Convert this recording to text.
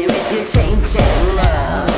you if you tainted love.